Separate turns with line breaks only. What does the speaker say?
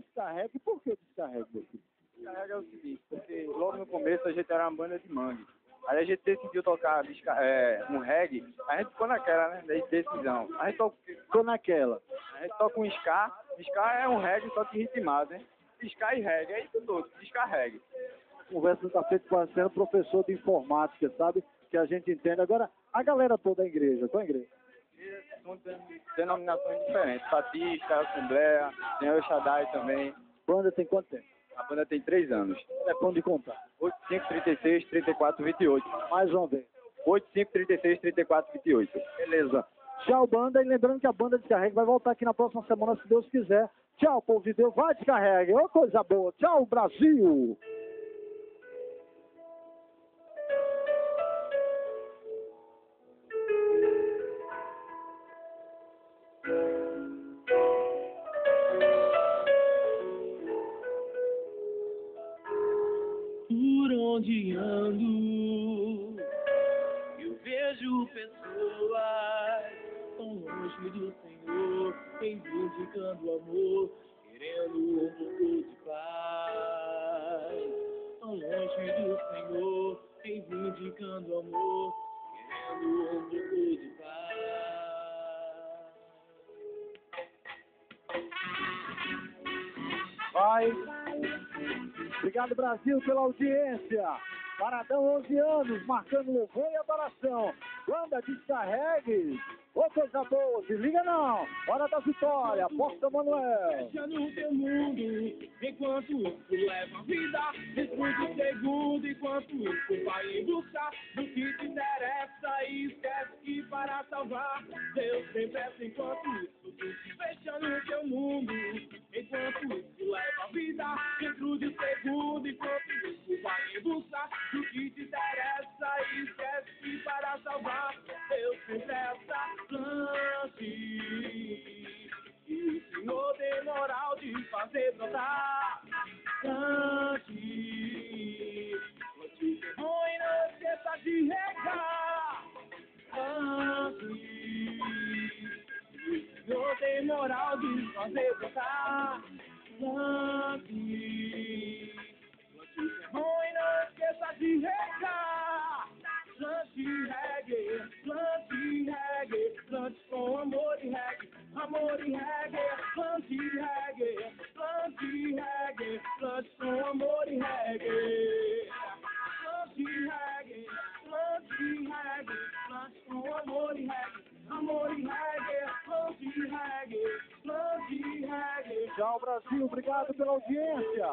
descarregue. Por que meu filho?
Descarrega é o seguinte, porque logo no começo a gente era uma banda de mangue. Aí a gente decidiu tocar é, um reggae, a gente ficou naquela, né? Da decisão. A gente.
Ficou naquela.
a gente toca um ska, ska é um reggae só que ritmado, né? Ska e reggae, é isso tudo, descarregue.
Conversa está feita com a sendo professor de informática, sabe? Que a gente entende. Agora, a galera toda da igreja, qual é a igreja?
Den- denominações diferentes, Batista, Assembleia, tem o Shaddai também.
Banda tem quanto tempo?
A banda tem três anos.
Telefone de contato.
8536 34 28.
Mais uma vez.
8536 34 28.
Beleza. Tchau, banda. E lembrando que a banda Descarregue vai voltar aqui na próxima semana, se Deus quiser. Tchau, povo de Deus. Vai, Descarregue. Ô, coisa boa. Tchau, Brasil.
Onde ando, eu vejo pessoas tão longe do Senhor, reivindicando amor, querendo um pouco de paz. Tão longe do Senhor, reivindicando amor, querendo um pouco de paz.
Vai. Obrigado, Brasil, pela audiência. Paradão 11 anos, marcando louvor e adoração. Banda Descarregue. Ô, coisa boa. Desliga não. Hora da vitória. Aposta Manuel.
Deixa no teu mundo, enquanto isso leva a vida. Desfrute segundo, enquanto isso vai em busca do que te interessa. E esquece que para salvar, Deus tem pressa enquanto isso. Fecha no teu mundo, enquanto isso leva a vida. Desfrute segundo, Plante. E o Senhor tem moral de fazer brotar. Plante e não esqueça de regar. Cante. E o Senhor tem moral de fazer brotar. Plante. Amor e reggae. Plante reggae, plante reggae, plante com amor e reggae, amor e reggae, plante reggae, plante reggae.
Tchau, Brasil. Obrigado pela audiência.